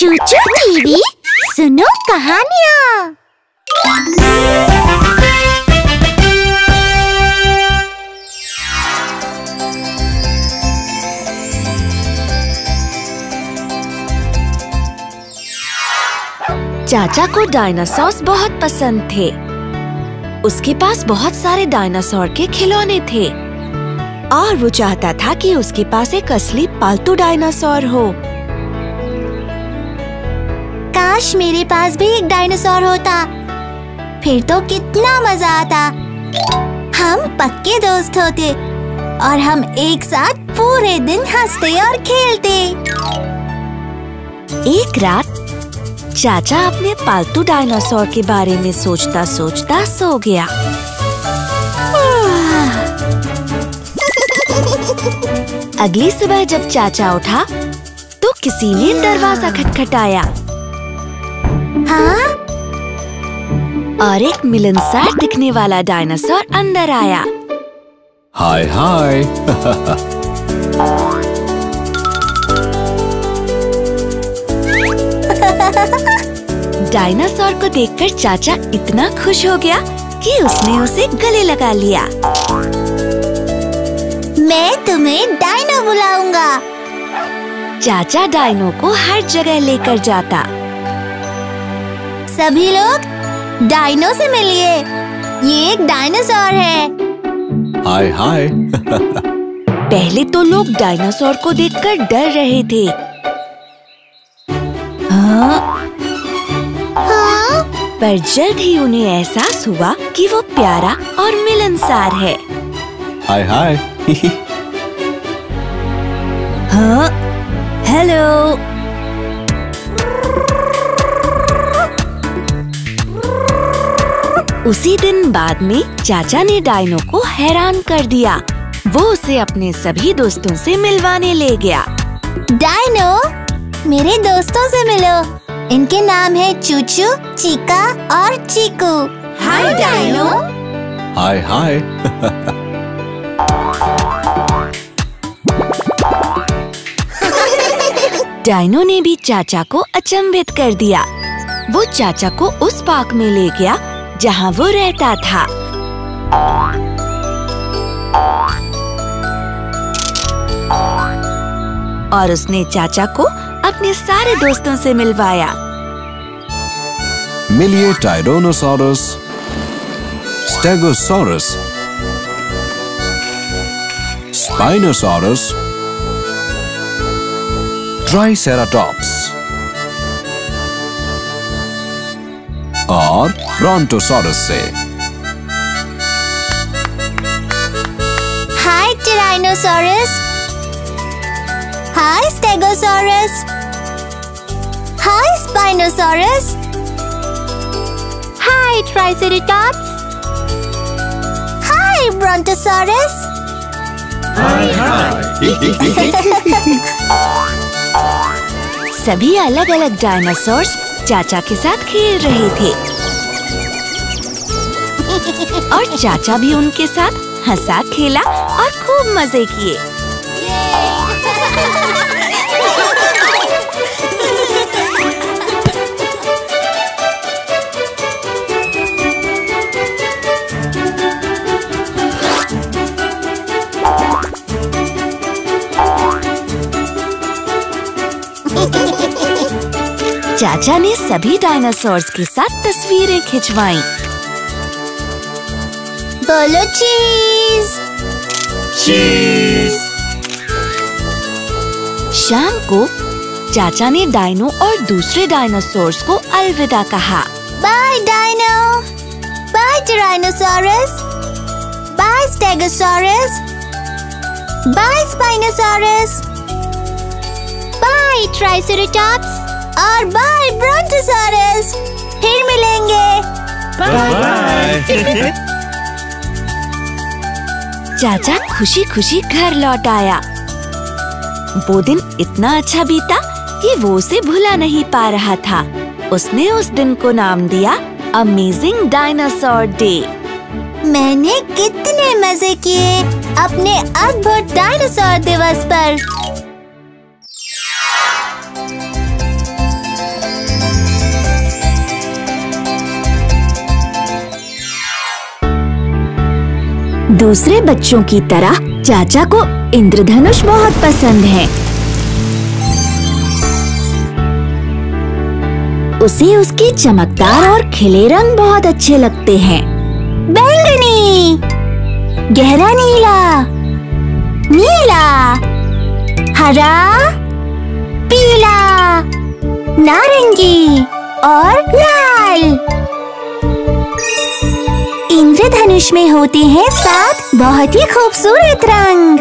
चूचू TV सुनो कहानियाँ चाचा को डायनासोर बहुत पसंद थे। उसके पास बहुत सारे डायनासोर के खिलौने थे। और वो चाहता था कि उसके पास एक असली पालतू डायनासोर हो। काश मेरे पास भी एक डायनासोर होता। फिर तो कितना मज़ा आता। हम पक्के दोस्त होते और हम एक साथ पूरे दिन हँसते और खेलते। एक रात, चाचा अपने पालतू डायनासोर के बारे में सोचता सोचता सो गया। अगली सुबह जब चाचा उठा तो किसी ने दरवाज़ा खटखटाया। हाँ? और एक मिलनसार दिखने वाला डायनासोर अंदर आया। हाय हाय। डायनासोर को देखकर चाचा इतना खुश हो गया कि उसने उसे गले लगा लिया। मैं तुम्हें डायनो बुलाऊँगा। चाचा डायनो को हर जगह लेकर जाता। सभी लोग डायनो से मिलिए। ये एक डायनासोर है। हाय हाय। पहले तो लोग डायनासोर को देखकर डर रहे थे। हाँ, हाँ। पर जल्द ही उन्हें एहसास हुआ कि वो प्यारा और मिलनसार है। हाय हाय। हाँ। हेलो। उसी दिन बाद में चाचा ने डायनो को हैरान कर दिया। वो उसे अपने सभी दोस्तों से मिलवाने ले गया। डायनो मेरे दोस्तों से मिलो। इनके नाम है चूचू चीका और चीकू। Hi Dino. Hi hi. Dino ने भी चाचा को अचंभित कर दिया। वो चाचा को उस पार्क में ले गया जहाँ वो रहता था। और उसने चाचा को अपने सारे दोस्तों से मिलवाया। मिलिए टायरोनोसॉरस स्टेगोसॉरस स्पाइनोसॉरस ट्राइसेराटॉप्स और ब्रोंटोसॉरस से। Hi Tyrannosaurus hi Stegosaurus hi Spinosaurus hi Triceratops hi Brontosaurus सभी अलग अलग डायनासोर्स चाचा के साथ खेल रहे थे। और चाचा भी उनके साथ हंसा, खेला और खूब मज़े किए। चाचा ने सभी डायनासोर्स के साथ तस्वीरें खिंचवाई। बोलो चीज़। चीज़। शाम को चाचा ने डायनो और दूसरे डायनासोर्स को अलविदा कहा। Bye dino. Bye Tyrannosaurus bye Stegosaurus bye Spinosaurus bye Triceratops और बाय ब्रोंटोसॉरस फिर मिलेंगे. बाय चाचा खुशी खुशी घर लौट आया। वो दिन इतना अच्छा बीता कि वो उसे भुला नहीं पा रहा था। उसने उस दिन को नाम दिया अमेजिंग डायनासोर डे मैंने कितने मज़े किए अपने अद्भुत डायनासोर दिवस पर। दूसरे बच्चों की तरह चाचा को इंद्रधनुष बहुत पसंद है। उसे उसके चमकदार और खिले रंग बहुत अच्छे लगते हैं। बैंगनी, गहरा नीला नीला, हरा, पीला, नारंगी और लाल। इंद्रधनुष में होते हैं सात बहुत ही खूबसूरत रंग।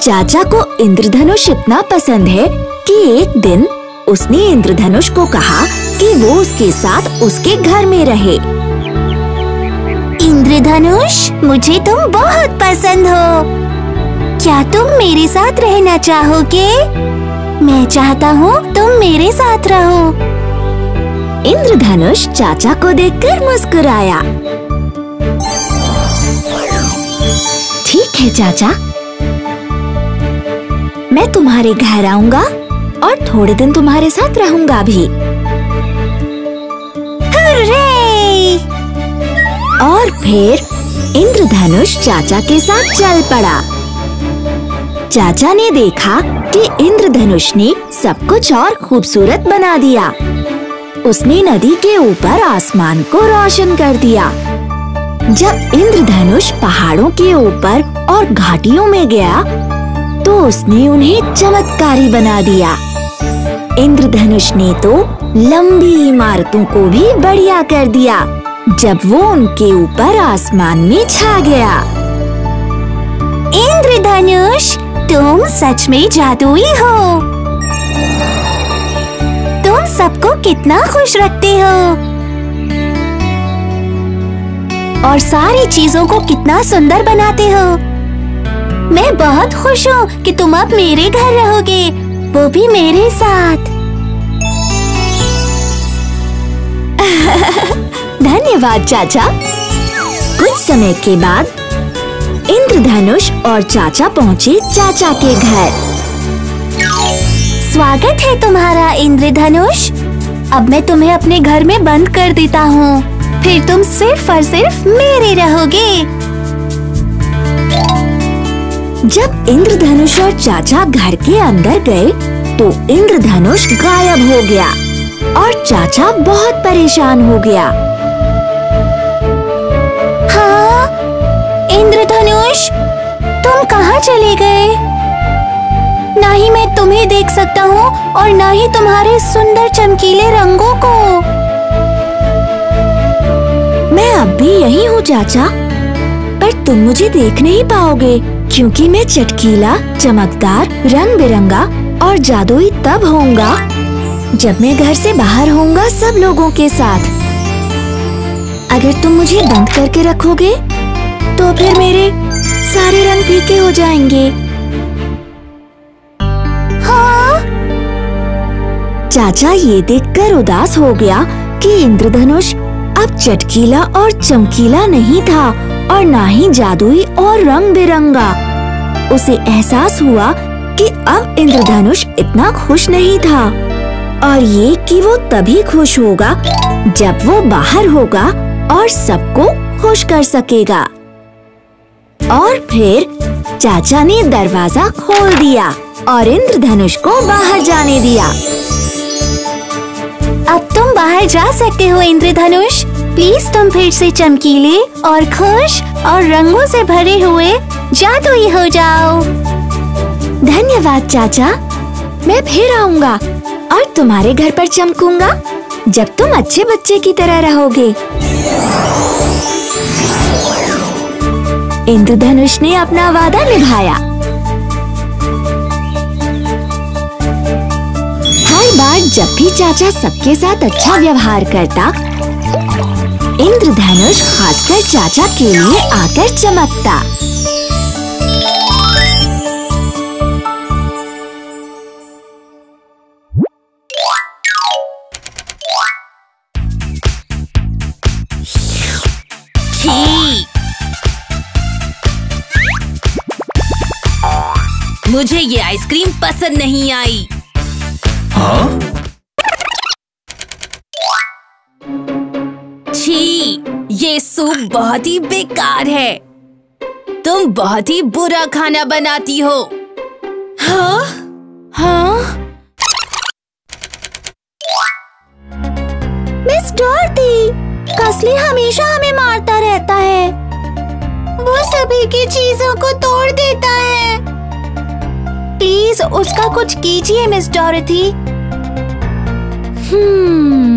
चाचा को इंद्रधनुष इतना पसंद है कि एक दिन उसने इंद्रधनुष को कहा कि वो उसके साथ उसके घर में रहे। इंद्रधनुष, मुझे तुम बहुत पसंद हो। क्या तुम मेरे साथ रहना चाहोगे? मैं चाहता हूँ तुम मेरे साथ रहो। इंद्रधनुष चाचा को देखकर मुस्कुराया। ठीक है, चाचा। मैं तुम्हारे घर आऊँगा और थोड़े दिन तुम्हारे साथ रहूँगा भी। हुर्रे! और फिर इंद्रधनुष चाचा के साथ चल पड़ा। चाचा ने देखा कि इंद्रधनुष ने सब कुछ और खूबसूरत बना दिया। उसने नदी के ऊपर आसमान को रोशन कर दिया। जब इंद्रधनुष पहाड़ों के ऊपर और घाटियों में गया तो उसने उन्हें चमत्कारी बना दिया। इंद्रधनुष ने तो लंबी इमारतों को भी बढ़िया कर दिया, जब वो उनके ऊपर आसमान में छा गया। इंद्रधनुष, तुम सच में जादुई हो। तुम सबको कितना खुश रखते हो। और सारी चीज़ों को कितना सुंदर बनाते हो। मैं बहुत खुश हूँ कि तुम अब मेरे घर रहोगे, वो भी मेरे साथ। धन्यवाद, चाचा। कुछ समय के बाद इंद्रधनुष और चाचा पहुँचे चाचा के घर। स्वागत है तुम्हारा, इंद्रधनुष। अब मैं तुम्हें अपने घर में बंद कर देता हूँ। फिर तुम सिर्फ़ और सिर्फ़ मेरे रहोगे। जब इंद्रधनुष और चाचा घर के अंदर गए तो इंद्रधनुष गायब हो गया और चाचा बहुत परेशान हो गया। हाँ इंद्रधनुष, तुम कहाँ चले गए? ना ही मैं तुम्हें देख सकता हूँ और ना ही तुम्हारे सुंदर चमकीले रंगों को। मैं अब भी यही हूँ, चाचा। पर तुम मुझे देख नहीं पाओगे, क्योंकि मैं चटकीला, चमकदार रंग बिरंगा और जादुई तब होऊँगा, जब मैं घर से बाहर होऊँगा सब लोगों के साथ। अगर तुम मुझे बंद करके रखोगे तो फिर मेरे सारे रंग फीके हो जाएँगे। चाचा ये देखकर उदास हो गया कि इंद्रधनुष अब चटकीला और चमकीला नहीं था और ना ही जादुई और रंग बिरंगा उसे एहसास हुआ कि अब इंद्रधनुष इतना खुश नहीं था और ये कि वो तभी खुश होगा जब वो बाहर होगा और सबको खुश कर सकेगा। और फिर चाचा ने दरवाज़ा खोल दिया और इंद्रधनुष को बाहर जाने दिया। अब तुम बाहर जा सकते हो, इंद्रधनुष। प्लीज़ तुम फिर से चमकीले और खुश और रंगों से भरे हुए जादुई हो जाओ। धन्यवाद, चाचा। मैं फिर आऊँगा और तुम्हारे घर पर चमकूँगा, जब तुम अच्छे बच्चे की तरह रहोगे। इंद्रधनुष ने अपना वादा निभाया। बार जब भी चाचा सबके साथ अच्छा व्यवहार करता, इंद्रधनुष खासकर चाचा के लिए आकर चमकता। मुझे ये आइसक्रीम पसंद नहीं आई। छी, ये सूप बहुत ही बेकार है। तुम बहुत ही बुरा खाना बनाती हो। हाँ? हाँ? मिस डॉर्टी, कसली हमेशा हमें मारता रहता है। वो सभी की चीज़ों को तोड़ देता है। प्लीज़ उसका कुछ कीजिए मिस डॉरथी। हम्म।